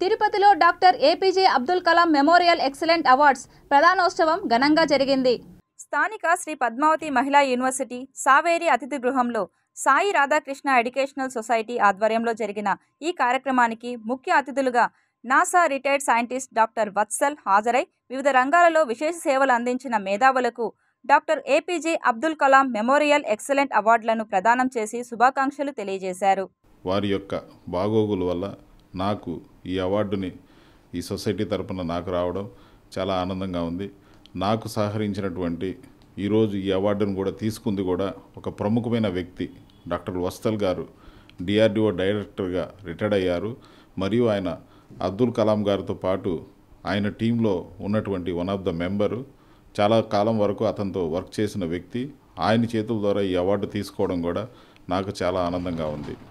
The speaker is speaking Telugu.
తిరుపతిలో doctor APJ Abdul Kalam memorial excellent awards ప్రధానోత్సవం ఘనంగా జరిగింది. స్థానిక శ్రీ పద్మావతి మహిళా యూనివర్సిటీ సావేరి అతిథి గృహంలో సాయి రాధాకృష్ణ ఎడ్యుకేషనల్ సొసైటీ ఆధ్వర్యంలో జరిగిన ఈ కార్యక్రమానికి ముఖ్య అతిథులుగా NASA retired scientist doctor Vatsal హాజరై వివిధ రంగాలలో విశేష సేవలు అందించిన మేధావులకు doctor APJ Abdul Kalam memorial excellent అవార్డులను ప్రదానం చేసి శుభాకాంక్షలు తెలియజేశారు. వారి యొక్క బాగోగుల వల్ల నాకు ఈ అవార్డుని ఈ సొసైటీ తరపున నాకు రావడం చాలా ఆనందంగా ఉంది. నాకు సహకరించినటువంటి ఈరోజు ఈ అవార్డును కూడా తీసుకుంది కూడా ఒక ప్రముఖమైన వ్యక్తి డాక్టర్ వస్తల్ గారు. డిఆర్డిఓ డైరెక్టర్గా రిటైర్డ్ అయ్యారు. మరియు ఆయన అబ్దుల్ కలాం గారితో పాటు ఆయన టీంలో ఉన్నటువంటి వన్ ఆఫ్ ద మెంబరు. చాలా కాలం వరకు అతనితో వర్క్ చేసిన వ్యక్తి. ఆయన చేతుల ద్వారా ఈ అవార్డు తీసుకోవడం కూడా నాకు చాలా ఆనందంగా ఉంది.